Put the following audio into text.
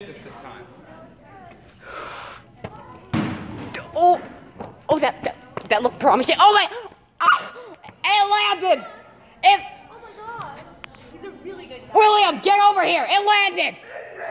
This time. Oh, oh, that that, that looked promising. Oh my! Ah, it landed. It. Oh my god. He's a really good guy. William, get over here! It landed.